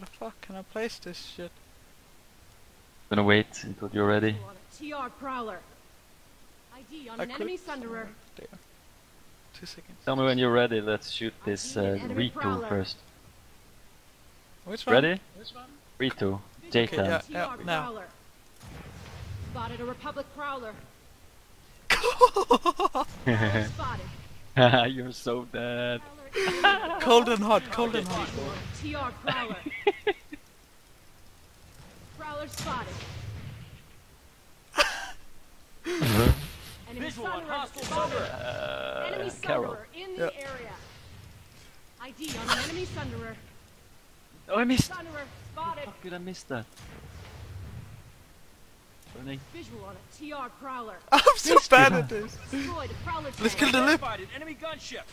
fuck can I place this shit? I'm Gonna wait until you're ready. Visual on a TR Prowler. ID on I an enemy clicked Sunderer. There. Two seconds. Tell me when you're ready. Let's shoot this see uh, an enemy Riku prowler. first. Which one? Ready? Ritu. Visual J10. on yeah, yeah, now. Prowler. Spotted a Republic Prowler. Prowler spotted. you're so dead. Cold and hot, cold and hot. Visual on a TR Prowler. Prowler spotted. Enemy Sunderer spotted. Uh, Enemy Carol. Sunderer in the Yeah. area. ID on an enemy Sunderer. Oh, I missed. Sunderer spotted. How could I miss that? Burning. Visual on a TR Prowler. I'm so bad at this. Destroyed a Prowler Let's kill the Lib. Spotted enemy gunship.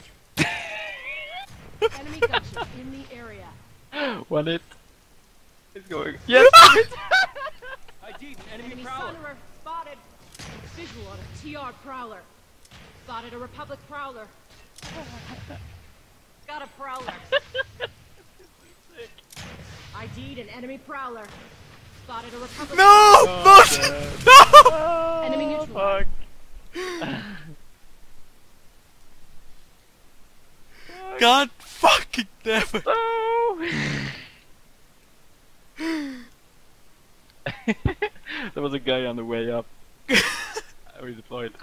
Enemy gunship in the area. One hit. It's going. Yes! ID Enemy enemy prowler. Sunderer spotted. Visual on a TR Prowler. Spotted a Republic Prowler. Got a Prowler. ID'd an enemy Prowler. Spotted a Republic No! Oh, Not! No! Enemy neutralized. God fucking damn it! there was a guy on the way up. Oh, I redeployed.